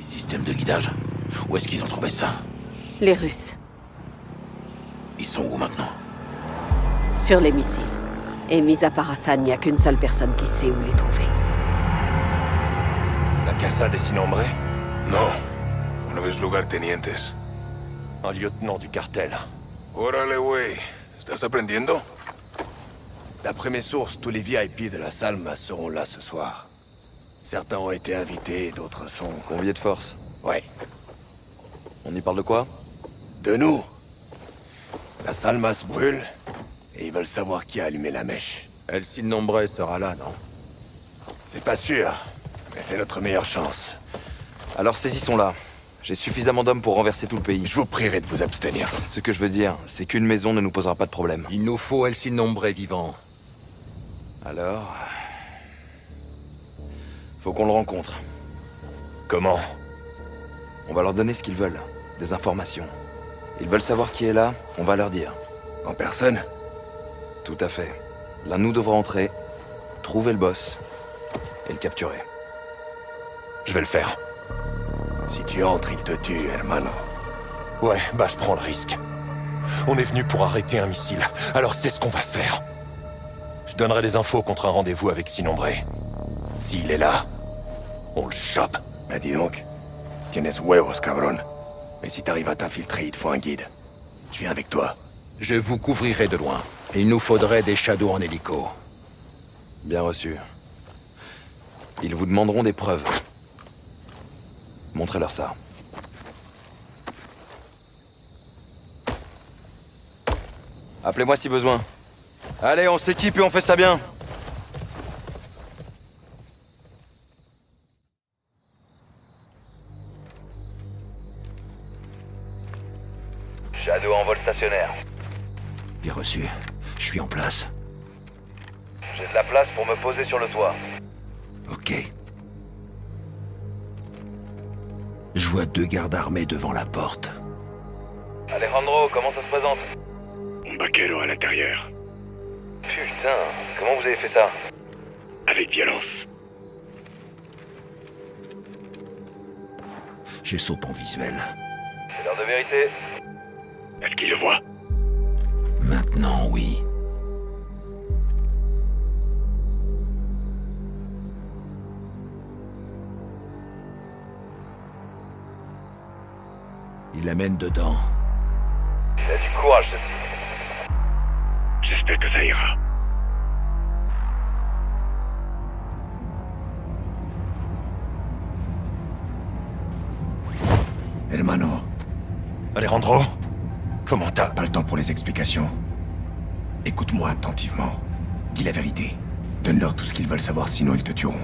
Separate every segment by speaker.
Speaker 1: Les systèmes de guidage Où est-ce qu'ils ont trouvé ça
Speaker 2: Les Russes.
Speaker 1: Ils sont où maintenant
Speaker 2: Sur les missiles. Et mis à part Hassan, il n'y a qu'une seule personne qui sait où les trouver.
Speaker 3: La Casa des Sinombre
Speaker 4: No. Uno de los lugartenientes.
Speaker 3: Un lieutenant du cartel.
Speaker 4: Órale, güey. ¿Estás aprendiendo?
Speaker 5: D'après mes sources, tous les VIP de la Salma seront là ce soir. Certains ont été invités, d'autres sont...
Speaker 6: Conviés de force.
Speaker 5: Ouais.
Speaker 6: On y parle de quoi?
Speaker 5: De nous. La Salma se brûle, et ils veulent savoir qui a allumé la mèche.
Speaker 7: Elsie Nombre sera là, non?
Speaker 5: C'est pas sûr, mais c'est notre meilleure chance.
Speaker 6: Alors saisissons-la. J'ai suffisamment d'hommes pour renverser tout le pays.
Speaker 5: Je vous prierai de vous abstenir.
Speaker 6: Ce que je veux dire, c'est qu'une maison ne nous posera pas de problème.
Speaker 7: Il nous faut Elsie Nombre vivant.
Speaker 6: Alors... Faut qu'on le rencontre.
Speaker 3: Comment
Speaker 6: On va leur donner ce qu'ils veulent. Des informations. Ils veulent savoir qui est là, on va leur dire.
Speaker 5: En personne
Speaker 6: Tout à fait. L'un de nous devra entrer, trouver le boss, et le capturer.
Speaker 3: Je vais le faire.
Speaker 5: Si tu entres, il te tue, hermano.
Speaker 3: Ouais, bah je prends le risque. On est venu pour arrêter un missile, alors c'est ce qu'on va faire. Je donnerai des infos contre un rendez-vous avec Sinombré. S'il est là, on le chope.
Speaker 5: Bah dis donc, tienes huevos, cabron. Mais si t'arrives à t'infiltrer, il te faut un guide. Je viens avec toi.
Speaker 7: Je vous couvrirai de loin. Il nous faudrait des shadows en hélico.
Speaker 6: Bien reçu. Ils vous demanderont des preuves. Montrez-leur ça. Appelez-moi si besoin. Allez, on s'équipe et on fait ça bien.
Speaker 7: Bien reçu. Je suis en place.
Speaker 8: J'ai de la place pour me poser sur le toit.
Speaker 7: Ok. Je vois deux gardes armés devant la porte.
Speaker 8: Alejandro, comment ça se présente?
Speaker 9: Vaquero à l'intérieur.
Speaker 8: Putain, comment vous avez fait ça?
Speaker 9: Avec violence.
Speaker 7: J'ai soap en visuel.
Speaker 8: C'est l'heure de vérité.
Speaker 9: Est-ce qu'il le voit?
Speaker 7: Maintenant, oui. Il l'amène dedans.
Speaker 8: Il a du courage, ce type.
Speaker 9: J'espère que ça ira.
Speaker 5: Hermano,
Speaker 3: Alejandro Comment t'as...
Speaker 5: pas le temps pour les explications. Écoute-moi attentivement. Dis la vérité. Donne-leur tout ce qu'ils veulent savoir, sinon ils te tueront.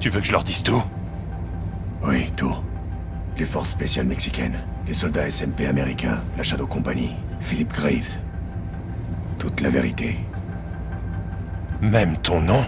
Speaker 3: Tu veux que je leur dise tout?
Speaker 5: Oui, tout. Les forces spéciales mexicaines, les soldats SMP américains, la Shadow Company, Philip Graves. Toute la vérité.
Speaker 3: Même ton nom?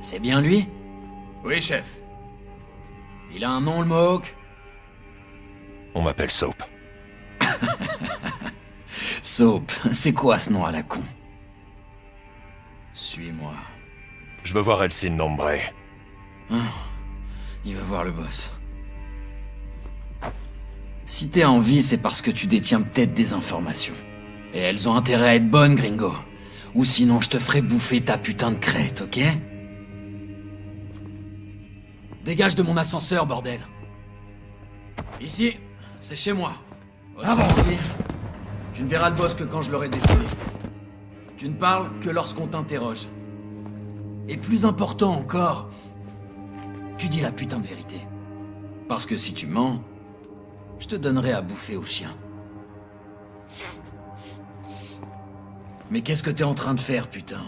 Speaker 10: C'est bien lui?
Speaker 5: Oui, chef.
Speaker 10: Il a un nom, le Mohawk?
Speaker 3: On m'appelle Soap.
Speaker 10: Soap, c'est quoi ce nom à la con? Suis-moi.
Speaker 3: Je veux voir Elsie Nombre.
Speaker 10: Il veut voir le boss. Si t'es en vie, c'est parce que tu détiens peut-être des informations. Et elles ont intérêt à être bonnes, gringo. Ou sinon, je te ferai bouffer ta putain de crête, ok? Dégage de mon ascenseur, bordel. Ici, c'est chez moi. Avance Tu ne verras le boss que quand je l'aurai décidé. Tu ne parles que lorsqu'on t'interroge. Et plus important encore, tu dis la putain de vérité. Parce que si tu mens, je te donnerai à bouffer au chien. Mais qu'est-ce que t'es en train de faire, putain?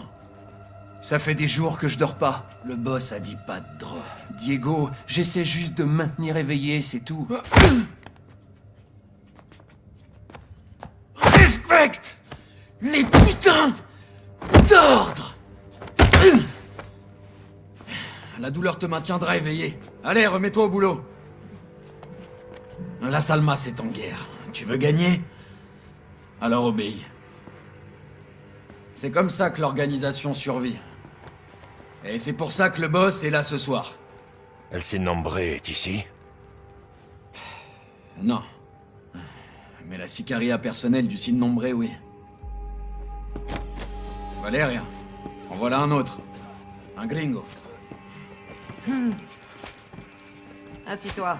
Speaker 11: Ça fait des jours que je dors pas.
Speaker 10: Le boss a dit pas de drogue.
Speaker 11: Diego, j'essaie juste de me maintenir éveillé, c'est tout.
Speaker 10: Les putains d'ordre La douleur te maintiendra éveillé. Allez, remets-toi au boulot. La Salma, c'est en guerre. Tu veux gagner? Alors obéis. C'est comme ça que l'organisation survit. Et c'est pour ça que le boss est là ce soir.
Speaker 3: El Nombre est ici?
Speaker 10: Non. Mais la sicaria personnelle du Sin Nombre, oui. Valeria, en voilà un autre. Un gringo.
Speaker 12: Hmm. Assis-toi.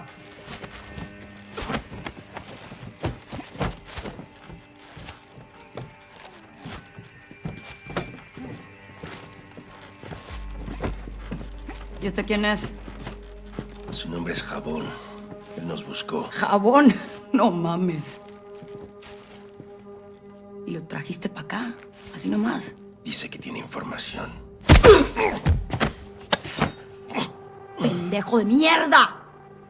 Speaker 12: ¿Y este quién es?
Speaker 13: Su nombre es Jabón. Él nos buscó.
Speaker 12: ¿Jabón? No mames. ¿Y lo trajiste para acá? Así nomás.
Speaker 13: Dice que tiene información.
Speaker 12: ¡Pendejo de mierda!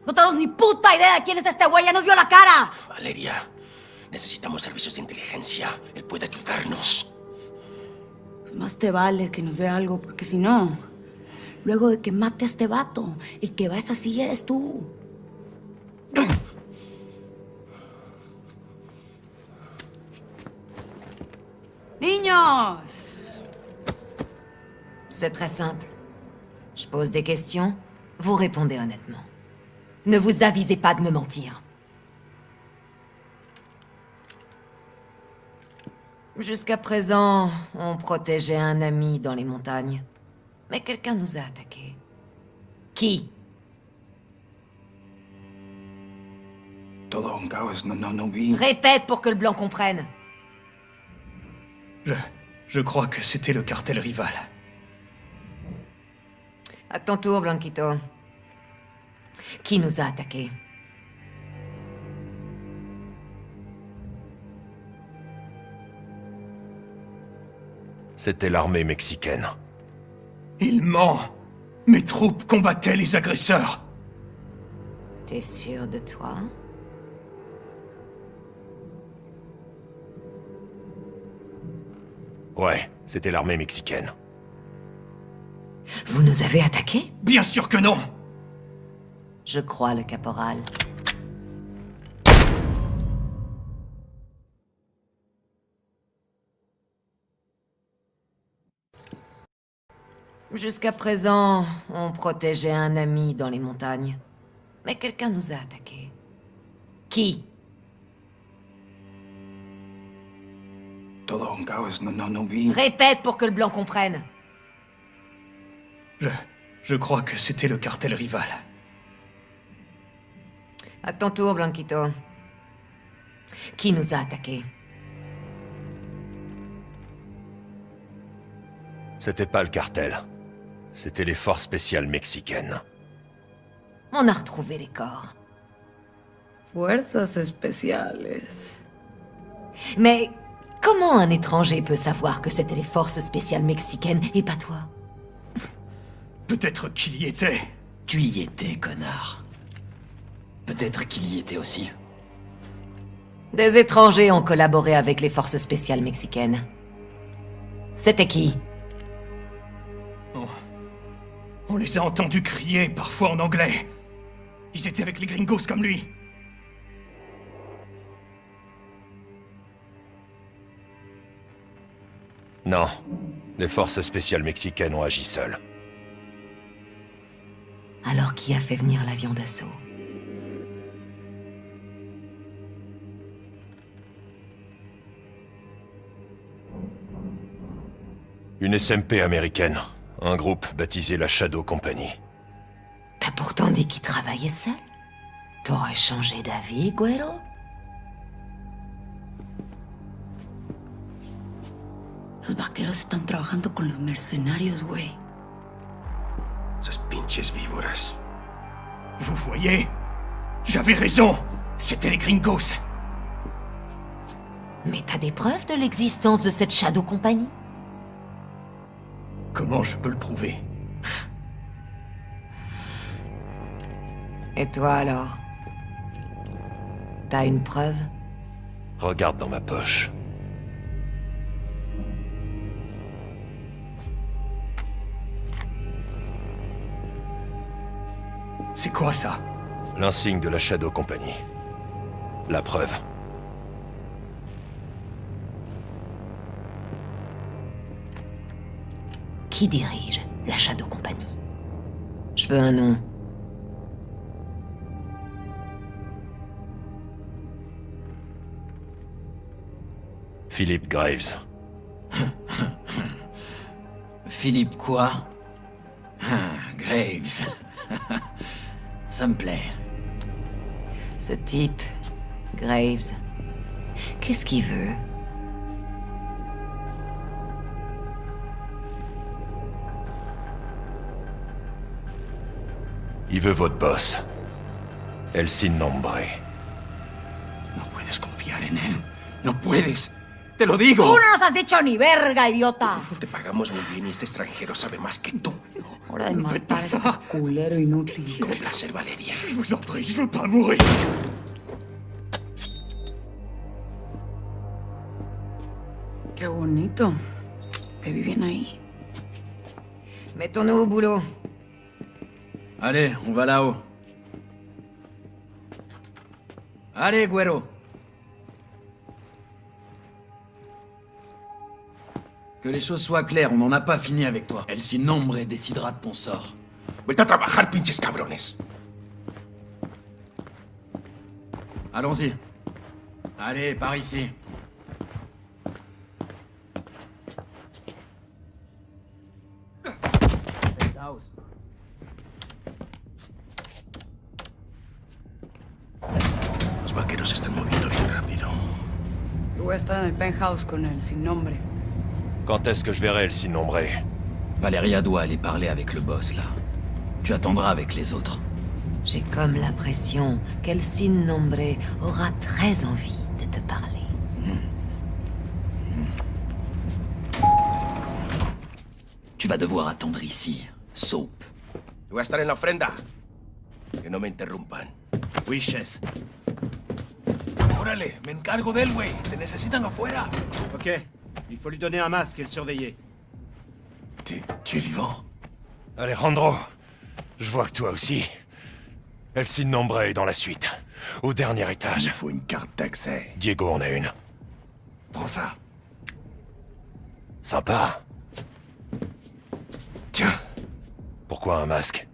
Speaker 12: No tenemos ni puta idea de quién es este güey, ya nos vio la cara.
Speaker 13: Valeria, necesitamos servicios de inteligencia. Él puede ayudarnos.
Speaker 12: Pues más te vale que nos dé algo, porque si no, luego de que mate a este vato, el que va a esa silla eres tú.
Speaker 14: C'est très simple. Je pose des questions, vous répondez honnêtement. Ne vous avisez pas de me mentir. Jusqu'à présent, on protégeait un ami dans les montagnes. Mais quelqu'un nous a attaqués. Qui? Répète pour que le blanc comprenne.
Speaker 11: Je... Je crois que c'était le cartel rival.
Speaker 14: À ton tour, Blanquito. Qui nous a attaqués?
Speaker 3: C'était l'armée mexicaine.
Speaker 11: Il ment Mes troupes combattaient les agresseurs
Speaker 14: T'es sûr de toi?
Speaker 3: Ouais, c'était l'armée mexicaine.
Speaker 14: Vous nous avez attaqués?
Speaker 11: Bien sûr que non
Speaker 14: Je crois le caporal. Jusqu'à présent, on protégeait un ami dans les montagnes. Mais quelqu'un nous a attaqués. Qui?
Speaker 13: Todo un caos, no, no, no vi.
Speaker 14: Répète pour que le blanc comprenne.
Speaker 11: Je... Je crois que c'était le cartel rival.
Speaker 14: À ton tour, Blanquito. Qui nous a attaqués?
Speaker 3: C'était pas le cartel. C'était les forces spéciales mexicaines.
Speaker 14: On a retrouvé les corps.
Speaker 12: Fuerzas especiales.
Speaker 14: Mais comment un étranger peut savoir que c'était les forces spéciales mexicaines et pas toi
Speaker 11: Peut-être qu'il y était.
Speaker 13: Tu y étais, connard. Peut-être qu'il y était aussi.
Speaker 14: Des étrangers ont collaboré avec les forces spéciales mexicaines. C'était qui
Speaker 11: On... On les a entendus crier, parfois en anglais. Ils étaient avec les gringos comme lui.
Speaker 3: Non, les forces spéciales mexicaines ont agi seules.
Speaker 14: Alors qui a fait venir l'avion d'assaut?
Speaker 3: Une SMP américaine. Un groupe baptisé la Shadow Company.
Speaker 14: T'as pourtant dit qu'il travaillait seul? T'aurais changé d'avis, Guero
Speaker 12: Los vaqueros están trabajando con los mercenarios, güey.
Speaker 13: Esas pinches víboras.
Speaker 11: Vous voyez? J'avais raison. C'était les gringos.
Speaker 14: Mais t'as des preuves de l'existence de cette Shadow Company?
Speaker 11: Comment je peux le prouver?
Speaker 14: Et toi alors? T'as une preuve?
Speaker 3: Regarde dans ma poche.
Speaker 11: C'est quoi ça
Speaker 3: L'insigne de la Shadow Company. La preuve.
Speaker 14: Qui dirige La Shadow Company. Je veux un nom.
Speaker 3: Philippe Graves.
Speaker 10: Philippe quoi Graves. Ça me plaît.
Speaker 14: Ce type, Graves, qu'est-ce qu'il veut?
Speaker 3: Il veut votre boss. El Sin Nombre.
Speaker 10: No puedes confiar en él. No puedes. Te lo digo.
Speaker 12: ¡Tú no nos has dicho ni verga, idiota!
Speaker 13: Te pagamos muy bien y este extranjero sabe más que tú.
Speaker 12: Hora de matar a este culero inútil.
Speaker 13: Con placer, Valeria.
Speaker 11: Je vous en prie, je veux pas mourir.
Speaker 12: Qué bonito. Que bien ahí.
Speaker 14: Mettons-nous au boulot.
Speaker 10: Allez, on va là-haut. Allez, Güero. Que les choses soient claires, on n'en a pas fini avec toi. El Sin Nombre décidera de ton sort.
Speaker 13: Vuelta a trabajar, pinches cabrones.
Speaker 10: Allons-y. Allez, par ici.
Speaker 13: Los vaqueros se están moviendo bien rápido.
Speaker 12: Yo voy a estar en el penthouse con él, sin nombre.
Speaker 3: Quand est-ce que je verrai El Sin Nombre
Speaker 10: Valéria doit aller parler avec le boss, là. Tu attendras avec les autres.
Speaker 14: J'ai comme l'impression qu'Elsin Nombre aura très envie de te parler.
Speaker 10: Tu vas devoir attendre ici, Soap.
Speaker 13: Voy a estar en la ofrenda. Que no me interrumpan.
Speaker 10: Oui, chef.
Speaker 15: Órale, me encargo del güey. Te necesitan afuera.
Speaker 16: Ok. Il faut lui donner un masque et le surveiller.
Speaker 3: Tu, tu es vivant? Alejandro, je vois que toi aussi. El Nombre est dans la suite. Au dernier étage.
Speaker 5: Il faut une carte d'accès.
Speaker 3: Diego en a une.
Speaker 5: Prends ça.
Speaker 3: Sympa.
Speaker 5: Tiens,
Speaker 3: Pourquoi un masque?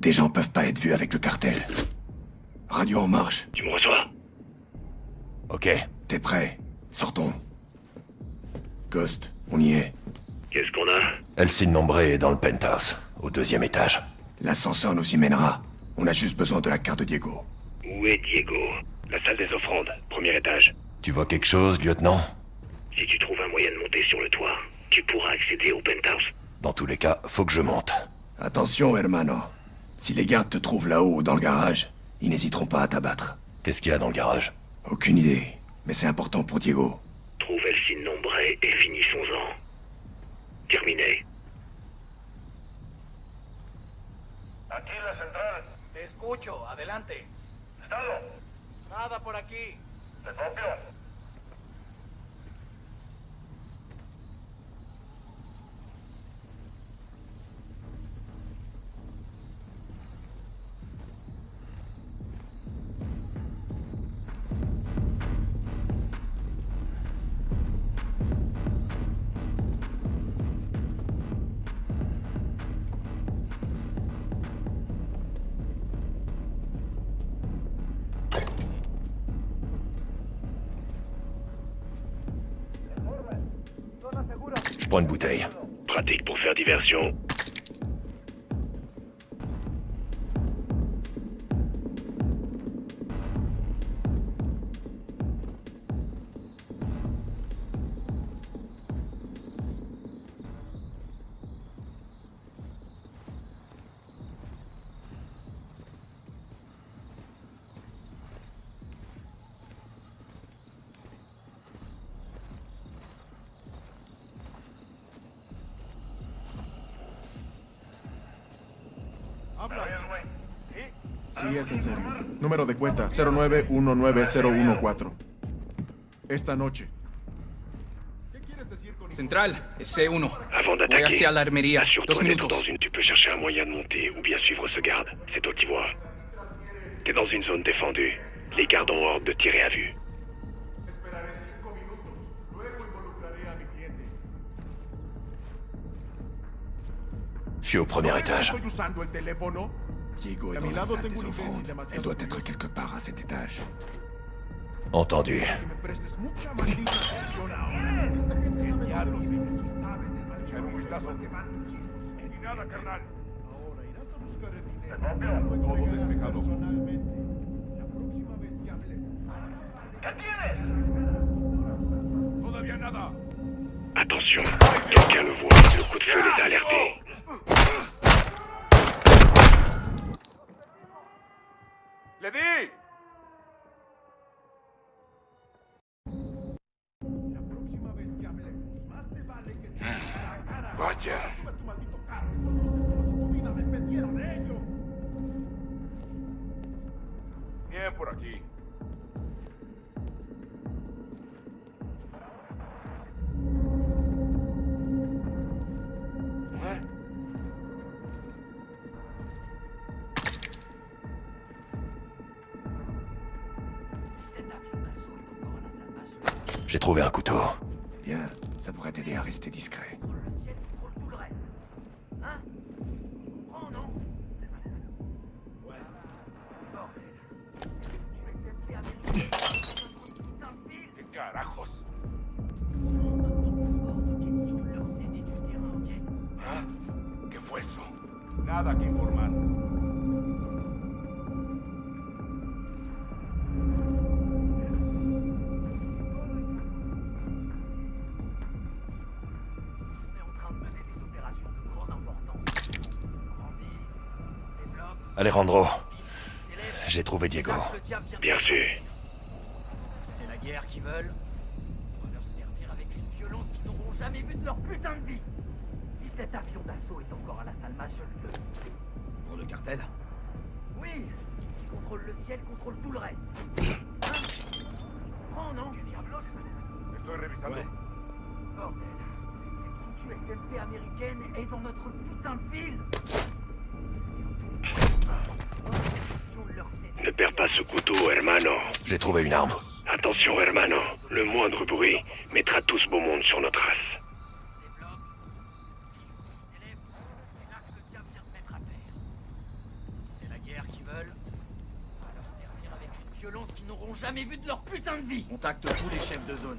Speaker 5: Des gens peuvent pas être vus avec le cartel. Radio en marche.
Speaker 9: Tu me reçois?
Speaker 3: Ok.
Speaker 5: T'es prêt? Sortons. Ghost, on y est.
Speaker 9: Qu'est-ce qu'on a
Speaker 3: El Sin Nombre est dans le penthouse, au deuxième étage.
Speaker 5: L'ascenseur nous y mènera. On a juste besoin de la carte de Diego.
Speaker 9: Où est Diego La salle des offrandes, premier étage.
Speaker 3: Tu vois quelque chose, lieutenant
Speaker 9: Si tu trouves un moyen de monter sur le toit, tu pourras accéder au penthouse.
Speaker 3: Dans tous les cas, faut que je monte.
Speaker 5: Attention, hermano. Si les gardes te trouvent là-haut ou dans le garage, ils n'hésiteront pas à t'abattre.
Speaker 3: Qu'est-ce qu'il y a dans le garage
Speaker 5: Aucune idée, mais c'est important pour Diego.
Speaker 9: Trouve Nombre et finissons-en. Terminé.
Speaker 15: Aquí la central. Te escucho. Adelante. Estado. Nada por aquí. Te copio.
Speaker 9: Pratique pour faire diversion.
Speaker 17: Número de cuenta 0919014. Esta noche.
Speaker 18: Central, es C1.
Speaker 9: Avant
Speaker 18: Voy
Speaker 9: d'attaquer,
Speaker 18: hacia la armería.
Speaker 9: assure-toi
Speaker 18: Dos minutos.
Speaker 9: dans une... Tu peux chercher un moyen de monter ou bien suivre ce garde. C'est toi qui vois. T'es dans une zone défendue. Les gardes ont ordre de tirer à vue.
Speaker 3: Je suis au premier étage.
Speaker 5: Diego est dans la salle des offrandes. Elle doit être quelque part à cet étage.
Speaker 3: Entendu.
Speaker 9: Attention, quelqu'un le voit. Le coup de feu les a alertés.
Speaker 4: ¡Le di!
Speaker 17: La próxima vez que hablemos, más te vale que se la cara.
Speaker 4: Vaya.
Speaker 3: J'ai trouvé un couteau.
Speaker 5: Bien, ça pourrait t'aider à rester discret.
Speaker 3: Alejandro, j'ai trouvé Diego.
Speaker 9: Bien sûr.
Speaker 15: C'est la guerre qu'ils veulent. On va leur servir avec une violence qu'ils n'auront jamais vue de leur putain de vie. Si cet avion d'assaut est encore à la Salma, je le veux.
Speaker 10: Pour le cartel?
Speaker 15: Oui, qui contrôle le ciel, contrôle tout le reste. Hein? Prends, non? Du diablos
Speaker 4: Estoy revisando.
Speaker 15: Bordel. Cette foutue SMP américaine est dans notre putain de ville
Speaker 9: Ne perds pas ce couteau, hermano.
Speaker 3: J'ai trouvé une arme.
Speaker 9: Attention, hermano. Le moindre bruit mettra tout ce beau monde sur nos traces.
Speaker 15: C'est la guerre qu'ils veulent. On va leur servir avec une violence qu'ils n'auront jamais vue de leur putain de vie.
Speaker 10: Contacte tous les chefs de zone.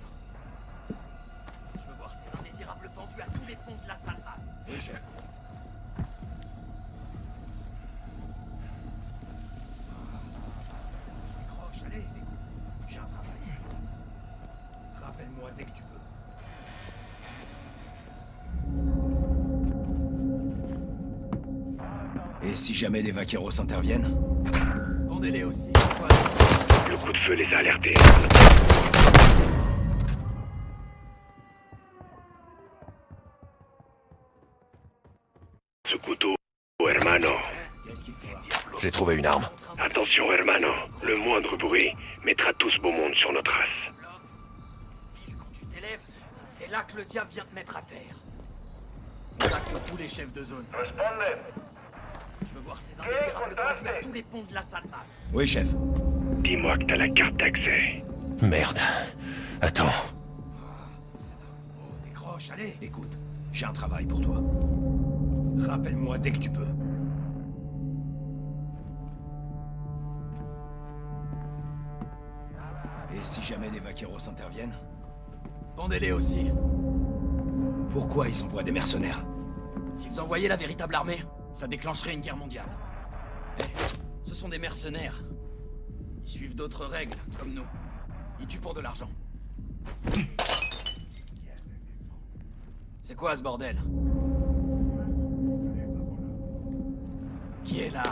Speaker 10: Jamais les vaqueros interviennent
Speaker 15: Pendez-les aussi.
Speaker 9: Le coup de feu les a alertés. Ce couteau, hermano.
Speaker 3: J'ai trouvé une arme.
Speaker 9: Attention, hermano. Le moindre bruit mettra tout ce beau monde sur nos traces.
Speaker 15: Tu t'élèves, c'est là que le diable vient te mettre à terre. Contacte tous les chefs de zone. Veux voir ces indésirables pendus à tous les ponts de la Salma.
Speaker 10: Oui, chef.
Speaker 9: Dis-moi que t'as la carte d'accès.
Speaker 3: Merde. Attends.
Speaker 10: Décroche, allez. Écoute, j'ai un travail pour toi. Rappelle-moi dès que tu peux. Et si jamais les vaqueros interviennent
Speaker 15: Pendez-les aussi.
Speaker 10: Pourquoi ils envoient des mercenaires?
Speaker 15: S'ils envoyaient la véritable armée, ça déclencherait une guerre mondiale. Eh, ce sont des mercenaires. Ils suivent d'autres règles, comme nous. Ils tuent pour de l'argent. C'est quoi ce bordel? Qui est là?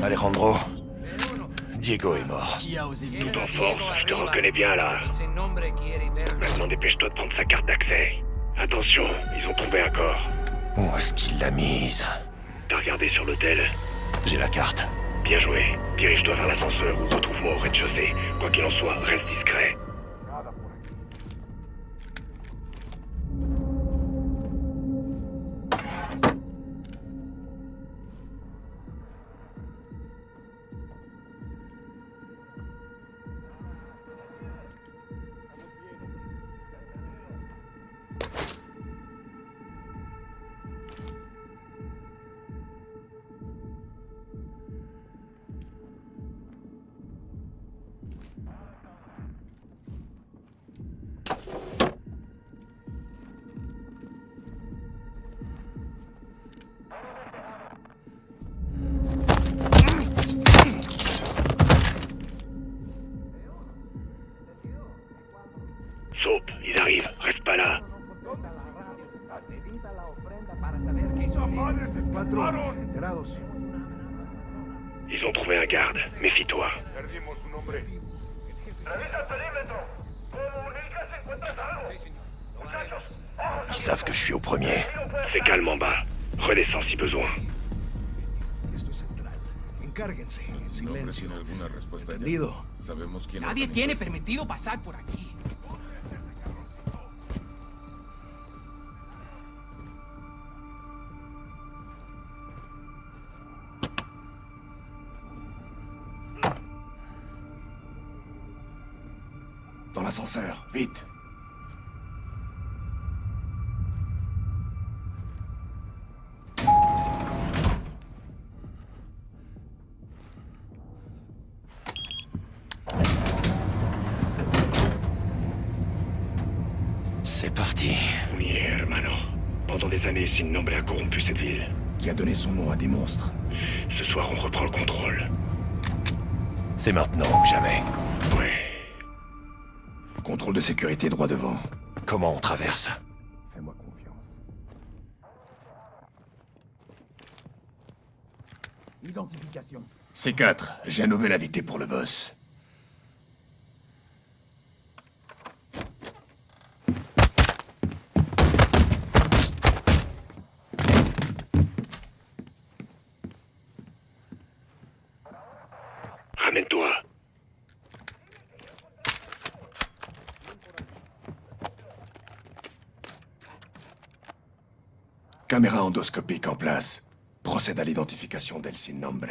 Speaker 3: Alejandro. Diego est mort.
Speaker 15: Qui a osé
Speaker 9: Tout en force, je te reconnais bien là. Maintenant dépêche-toi de prendre sa carte d'accès. Attention, ils ont trouvé un corps.
Speaker 3: Où est-ce qu'il l'a mise
Speaker 9: T'as regardé sur l'hôtel
Speaker 3: J'ai la carte.
Speaker 9: Bien joué. Dirige-toi vers l'ascenseur ou retrouve-moi au rez-de-chaussée. Quoi qu'il en soit, reste discret. Ils ont trouvé un garde. Méfie-toi.
Speaker 3: Ils savent que je suis au premier.
Speaker 9: C'est calme en bas. Redescends si besoin.
Speaker 19: Encárguense, en silencio.
Speaker 20: alguna respuesta ya.
Speaker 19: Entendido.
Speaker 20: Sabemos quién
Speaker 18: Nadie tiene permitido pasar por aquí.
Speaker 5: L'ascenseur, vite
Speaker 3: C'est parti.
Speaker 9: Oui, hermano. Pendant des années, Sin Nombre a corrompu cette ville.
Speaker 5: Qui a donné son nom à des monstres.
Speaker 9: Ce soir, on reprend le contrôle.
Speaker 3: C'est maintenant ou jamais.
Speaker 5: Contrôle de sécurité droit devant.
Speaker 3: Comment on traverse
Speaker 5: Fais-moi confiance.
Speaker 15: Identification.
Speaker 5: C4, j'ai un nouvel invité pour le boss. Endoscopique en place. Procède à l'identification Nombre.